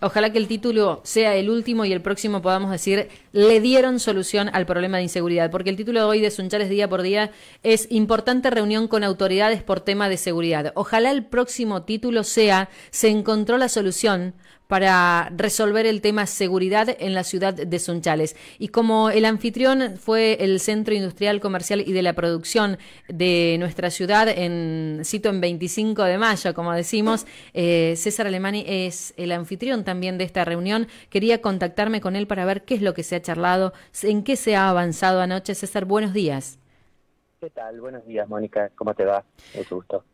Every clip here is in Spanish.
Ojalá que el título sea el último y el próximo podamos decir, le dieron solución al problema de inseguridad, porque el título de hoy de Sunchales Día por Día es importante reunión con autoridades por tema de seguridad. Ojalá el próximo título sea, se encontró la solución para resolver el tema seguridad en la ciudad de Sunchales. Y como el anfitrión fue el Centro Industrial, Comercial y de la Producción de nuestra ciudad, en cito en 25 de mayo, como decimos, eh, César Alemani es el anfitrión también de esta reunión. Quería contactarme con él para ver qué es lo que se ha charlado, en qué se ha avanzado anoche. César, buenos días. ¿Qué tal? Buenos días, Mónica. ¿Cómo te va? Mucho gusto.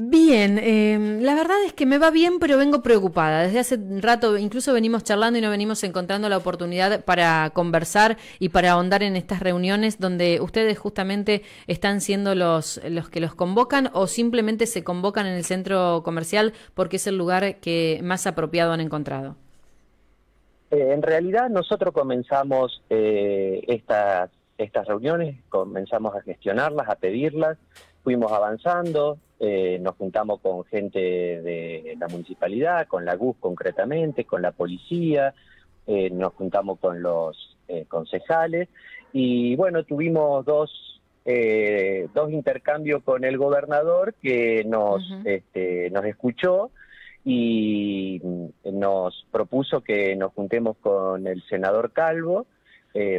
Bien, eh, la verdad es que me va bien, pero vengo preocupada. Desde hace rato incluso venimos charlando y no venimos encontrando la oportunidad para conversar y para ahondar en estas reuniones donde ustedes justamente están siendo los, los que los convocan o simplemente se convocan en el centro comercial porque es el lugar que más apropiado han encontrado. Eh, en realidad nosotros comenzamos eh, estas, estas reuniones, comenzamos a gestionarlas, a pedirlas, fuimos avanzando, eh, nos juntamos con gente de la municipalidad, con la GUS concretamente, con la policía, eh, nos juntamos con los eh, concejales y bueno, tuvimos dos, dos intercambios con el gobernador que nos, este, nos escuchó y nos propuso que nos juntemos con el senador Calvo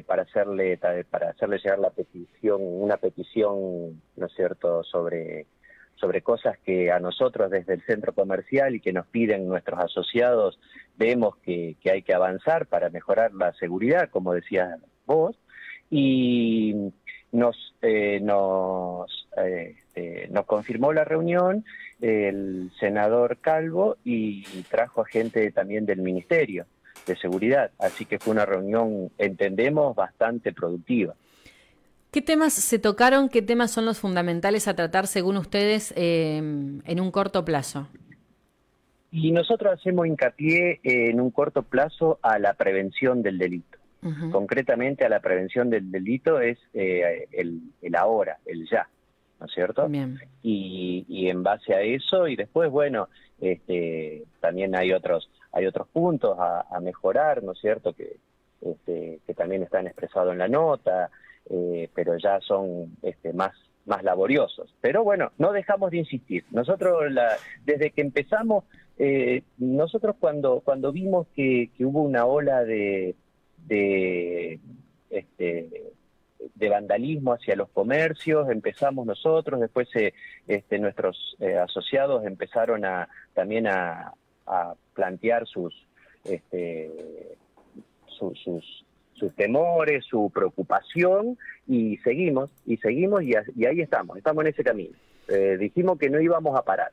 para hacerle para hacerle llegar la petición una petición no es cierto sobre sobre cosas que a nosotros desde el centro comercial y que nos piden nuestros asociados vemos que, hay que avanzar para mejorar la seguridad, como decías vos, y nos, eh, nos, este, nos confirmó la reunión el senador Calvo y trajo a gente también del Ministerio de Seguridad, así que fue una reunión, entendemos, bastante productiva. ¿Qué temas se tocaron? ¿Qué temas son los fundamentales a tratar según ustedes eh, en un corto plazo? Y nosotros hacemos hincapié en un corto plazo a la prevención del delito. Concretamente a la prevención del delito es eh, el, ahora, el ya, ¿no es cierto? Y, en base a eso, y después, bueno, este, también hay otros, hay otros puntos a, mejorar, ¿no es cierto? Que, este, que también están expresados en la nota, eh, pero ya son este, más, más laboriosos. Pero bueno, no dejamos de insistir. Nosotros, la, desde que empezamos, eh, nosotros cuando, cuando vimos que, hubo una ola de, de, este, de vandalismo hacia los comercios, empezamos nosotros, después eh, este, nuestros asociados empezaron a, también a, a plantear sus, este, sus sus temores, su preocupación y seguimos, y seguimos y, ahí estamos, estamos en ese camino. Eh, dijimos que no íbamos a parar.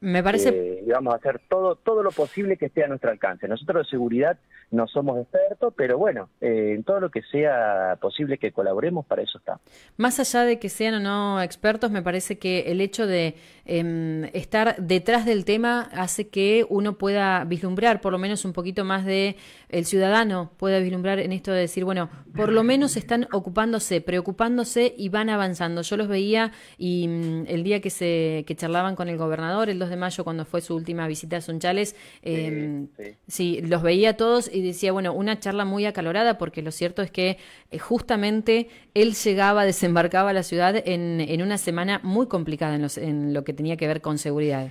Me parece... Eh, íbamos a hacer todo, todo lo posible que esté a nuestro alcance. Nosotros de seguridad no somos expertos, pero bueno, eh, en todo lo que sea posible que colaboremos, para eso está. Más allá de que sean o no expertos, me parece que el hecho de em, estar detrás del tema hace que uno pueda vislumbrar, por lo menos un poquito más de el ciudadano pueda vislumbrar en esto de decir, bueno, por lo menos están ocupándose, preocupándose y van avanzando. Yo los veía y mm, el día que se que charlaban con el gobernador, el 2 de mayo, cuando fue su última visita a Sunchales, em, sí, los veía todos y decía, bueno, una charla muy acalorada porque lo cierto es que eh, justamente él llegaba, desembarcaba a la ciudad en, en una semana muy complicada en, los, en lo que tenía que ver con seguridad.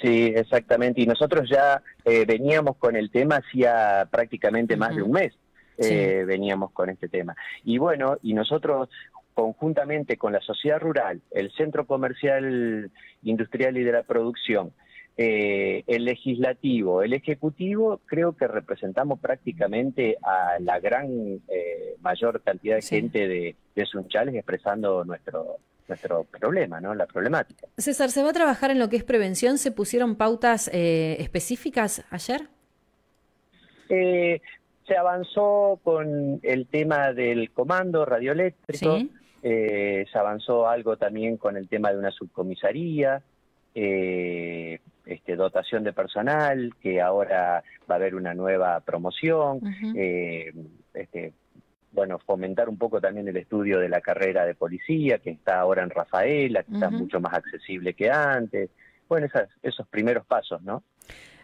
Sí, exactamente. Y nosotros ya eh, veníamos con el tema hacía prácticamente más de un mes. Eh, veníamos con este tema. Y bueno, y nosotros conjuntamente con la sociedad rural, el Centro Comercial Industrial y de la Producción, eh, el legislativo, el ejecutivo, creo que representamos prácticamente a la gran eh, mayor cantidad de gente de, de Sunchales expresando nuestro nuestro problema, ¿no? La problemática. César, ¿se va a trabajar en lo que es prevención? ¿Se pusieron pautas eh, específicas ayer? se avanzó con el tema del comando radioeléctrico, se avanzó algo también con el tema de una subcomisaría, eh, este, dotación de personal, que ahora va a haber una nueva promoción, eh, este, bueno, fomentar un poco también el estudio de la carrera de policía, que está ahora en Rafaela, que está mucho más accesible que antes. Bueno, esos primeros pasos, ¿no?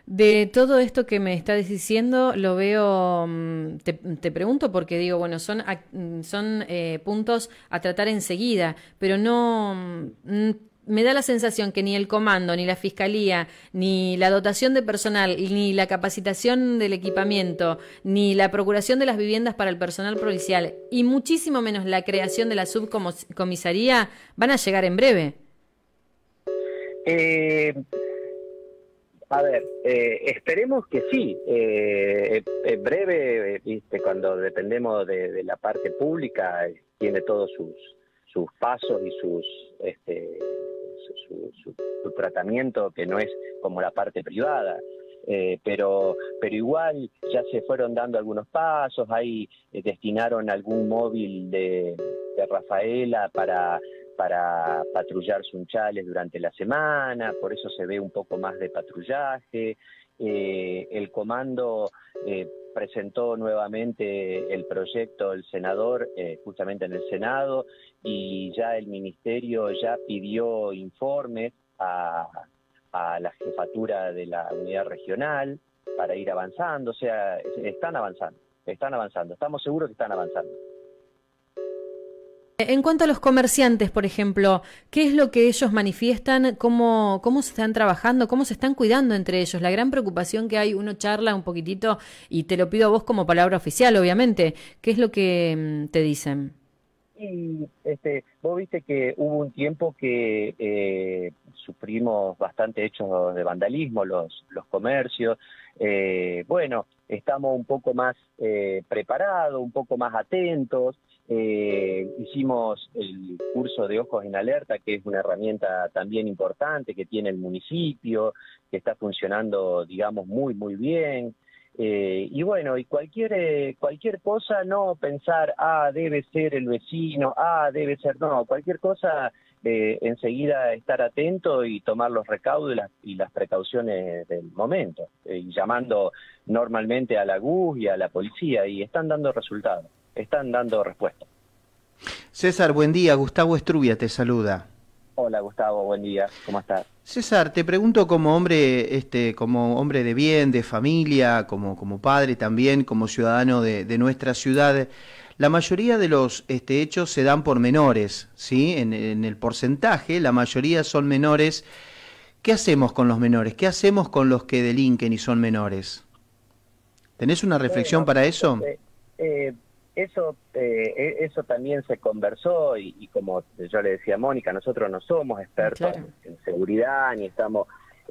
De todo esto que me estás diciendo, lo veo, mm, te, pregunto porque digo, bueno, son, mm, son eh, puntos a tratar enseguida, pero no, mm, me da la sensación que ni el comando, ni la fiscalía, ni la dotación de personal, ni la capacitación del equipamiento, ni la procuración de las viviendas para el personal policial, y muchísimo menos la creación de la subcomisaría, van a llegar en breve. Eh, a ver, eh, esperemos que sí. Eh, en breve, viste, cuando dependemos de, la parte pública, tiene todos sus, sus pasos y sus este, su, tratamiento que no es como la parte privada. Eh, pero, pero igual ya se fueron dando algunos pasos, ahí destinaron algún móvil de, de Rafaela para para patrullar sunchales durante la semana, por eso se ve un poco más de patrullaje. Eh, el comando eh, presentó nuevamente el proyecto el senador eh, justamente en el Senado y ya el ministerio ya pidió informes a, a la jefatura de la unidad regional para ir avanzando, o sea, están avanzando, están avanzando, estamos seguros que están avanzando. En cuanto a los comerciantes, por ejemplo, ¿qué es lo que ellos manifiestan? ¿Cómo, ¿Cómo se están trabajando? ¿Cómo se están cuidando entre ellos? La gran preocupación que hay, uno charla un poquitito y te lo pido a vos como palabra oficial, obviamente. ¿Qué es lo que mm, te dicen? Y este, vos viste que hubo un tiempo que eh, sufrimos bastante hechos de vandalismo, los, los comercios. Eh, bueno, estamos un poco más eh, preparados, un poco más atentos. Eh, hicimos el curso de Ojos en Alerta, que es una herramienta también importante que tiene el municipio, que está funcionando, digamos, muy, muy bien. Eh, y bueno, y cualquier, eh, cualquier cosa, no pensar, ah, debe ser el vecino, ah, debe ser, no, cualquier cosa, enseguida estar atento y tomar los recaudos y las, y las precauciones del momento, y llamando normalmente a la GUS y a la policía, y están dando resultados están dando respuesta. César, buen día. Gustavo Estrubia te saluda. Hola Gustavo, buen día. ¿Cómo estás? César, te pregunto como hombre, este, como hombre de bien, de familia, como, como padre también, como ciudadano de, nuestra ciudad. La mayoría de los este, hechos se dan por menores, ¿sí? En, en, el porcentaje, la mayoría son menores. ¿Qué hacemos con los menores? ¿Qué hacemos con los que delinquen y son menores? ¿Tenés una reflexión para eso? Eh, eh, eso, eh, e, eso también se conversó y, como yo le decía a Mónica, nosotros no somos expertos en, seguridad ni estamos,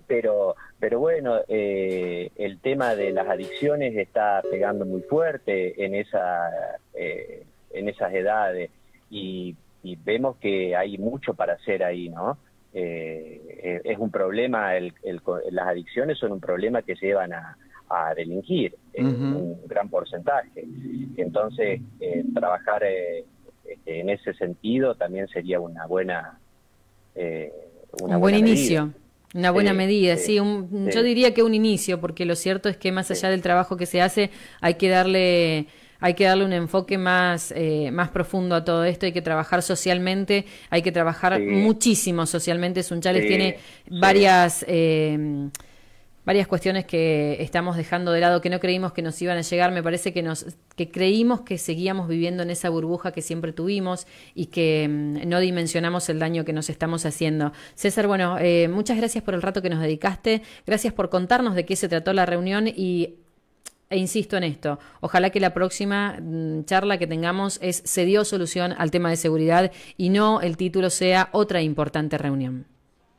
pero, pero bueno, eh, el tema de las adicciones está pegando muy fuerte en esa, eh, en esas edades y, vemos que hay mucho para hacer ahí, ¿no? es un problema, el, las adicciones son un problema que llevan a a delinquir en un gran porcentaje. Entonces, eh, trabajar eh, este, en ese sentido también sería una buena... Eh, un buen inicio. Una buena medida, sí, yo diría que un inicio, porque lo cierto es que más allá del trabajo que se hace, hay que darle hay que darle un enfoque más, más profundo a todo esto, hay que trabajar socialmente, hay que trabajar muchísimo socialmente. Sunchales tiene varias varias cuestiones que estamos dejando de lado, que no creímos que nos iban a llegar. Me parece que nos que creímos que seguíamos viviendo en esa burbuja que siempre tuvimos y que mm, no dimensionamos el daño que nos estamos haciendo. César, bueno, eh, muchas gracias por el rato que nos dedicaste, gracias por contarnos de qué se trató la reunión y e insisto en esto, ojalá que la próxima mm, charla que tengamos es se dio solución al tema de seguridad y no el título sea otra importante reunión.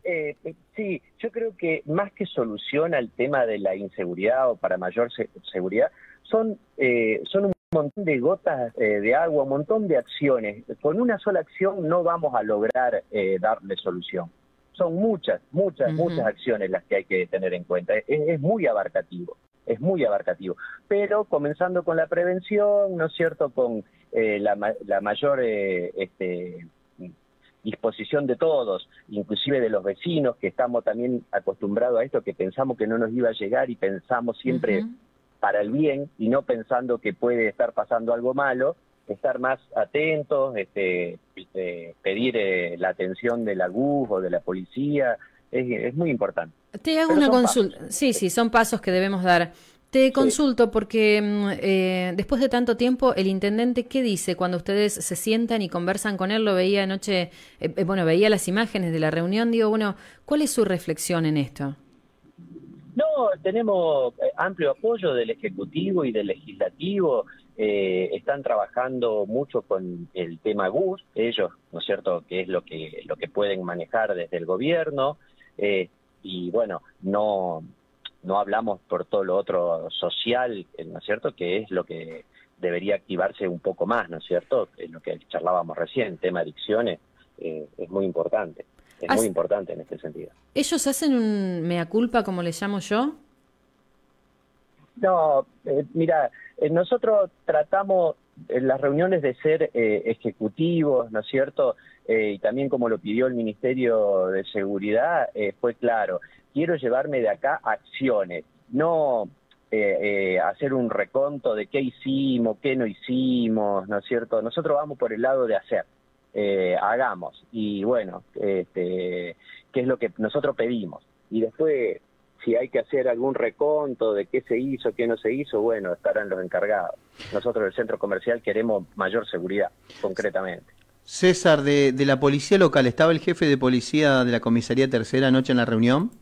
Eh, sí, yo creo que más que solución al tema de la inseguridad o para mayor seguridad, son, eh, son un montón de gotas eh, de agua, un montón de acciones. Con una sola acción no vamos a lograr darle solución. Son muchas, muchas, muchas acciones las que hay que tener en cuenta. Es, muy abarcativo, es muy abarcativo. Pero comenzando con la prevención, ¿no es cierto?, con la, la, mayor este, disposición de todos, inclusive de los vecinos, que estamos también acostumbrados a esto, que pensamos que no nos iba a llegar y pensamos siempre para el bien y no pensando que puede estar pasando algo malo, estar más atentos, este, pedir eh, la atención de la GUS o de la policía, es, es muy importante. Te hago una consulta. Sí, sí, son pasos que debemos dar. Te consulto porque mm, eh, después de tanto tiempo, el intendente, ¿qué dice cuando ustedes se sientan y conversan con él? Lo veía anoche, eh, eh, bueno, veía las imágenes de la reunión. Digo, bueno, ¿cuál es su reflexión en esto? No, tenemos amplio apoyo del Ejecutivo y del Legislativo. están trabajando mucho con el tema GUS, ellos, ¿no es cierto?, que es lo que, lo que pueden manejar desde el gobierno. y bueno, no, no hablamos por todo lo otro social, ¿no es cierto?, que es lo que debería activarse un poco más, ¿no es cierto?, en lo que charlábamos recién, tema adicciones, eh, es muy importante, es muy importante en este sentido. ¿Ellos hacen un mea culpa, como le llamo yo? No, eh, mira, eh, nosotros tratamos en las reuniones de ser ejecutivos, ¿no es cierto? y también como lo pidió el Ministerio de Seguridad, fue claro, quiero llevarme de acá acciones, no eh, eh, hacer un reconto de qué hicimos, qué no hicimos, ¿no es cierto? Nosotros vamos por el lado de hacer, eh, hagamos, y bueno, este, qué es lo que nosotros pedimos. Y después, si hay que hacer algún reconto de qué se hizo, qué no se hizo, bueno, estarán los encargados. Nosotros del centro comercial queremos mayor seguridad, concretamente. César, de, de la policía local, ¿estaba el jefe de policía de la comisaría tercera noche en la reunión?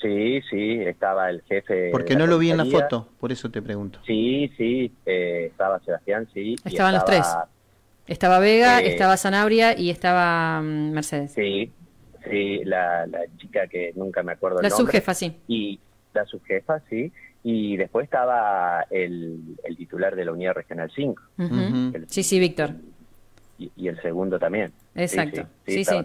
Sí, sí, estaba el jefe. Porque no lo vi en la foto, por eso te pregunto. Sí, sí, eh, estaba Sebastián, sí. Estaban los tres. Estaba Vega, eh, estaba Sanabria y estaba mm, Mercedes. Sí, sí, la, chica que nunca me acuerdo. La subjefa, sí. Y la subjefa, sí. Y después estaba el, titular de la Unidad Regional 5. sí, sí, Víctor. Y, el segundo también. Exacto. Sí, sí.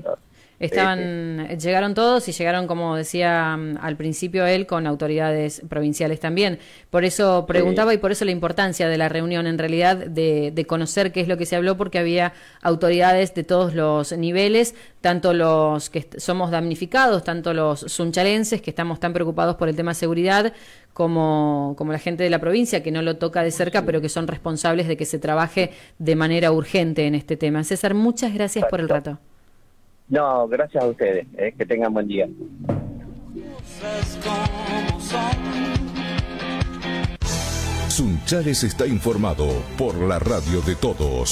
Estaban, llegaron todos y llegaron, como decía mm, al principio él, con autoridades provinciales también. Por eso preguntaba y por eso la importancia de la reunión, en realidad, de, de, conocer qué es lo que se habló, porque había autoridades de todos los niveles, tanto los que somos damnificados, tanto los sunchalenses, que estamos tan preocupados por el tema de seguridad, como, como la gente de la provincia, que no lo toca de cerca, pero que son responsables de que se trabaje de manera urgente en este tema. César, muchas gracias por el rato. No, gracias a ustedes. Eh, que tengan buen día. Sunchales está informado por la radio de todos.